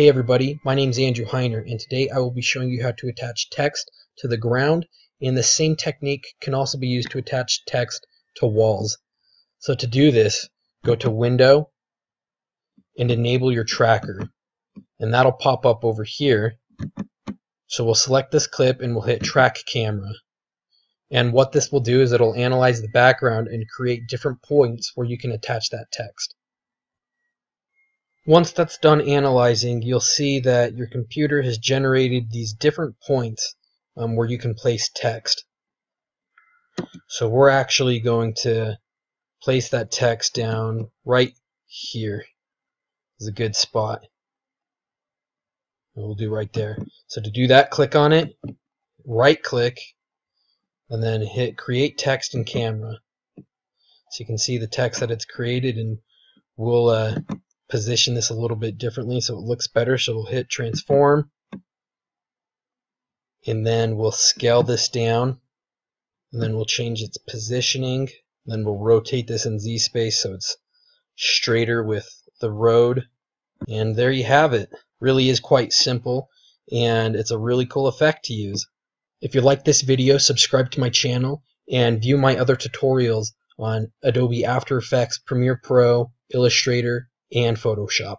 Hey everybody, my name is Andrew Heiner and today I will be showing you how to attach text to the ground and the same technique can also be used to attach text to walls. So to do this, go to Window and enable your tracker and that'll pop up over here. So we'll select this clip and we'll hit Track Camera. And what this will do is it'll analyze the background and create different points where you can attach that text. Once that's done analyzing, you'll see that your computer has generated these different points um, where you can place text. So we're actually going to place that text down right here is a good spot. We'll do right there. So to do that, click on it, right click, and then hit create text in camera. So you can see the text that it's created and we'll uh, position this a little bit differently so it looks better. So we'll hit transform. And then we'll scale this down. And then we'll change its positioning. Then we'll rotate this in Z space so it's straighter with the road. And there you have it. Really is quite simple. And it's a really cool effect to use. If you like this video subscribe to my channel and view my other tutorials on Adobe After Effects, Premiere Pro, Illustrator, and Photoshop.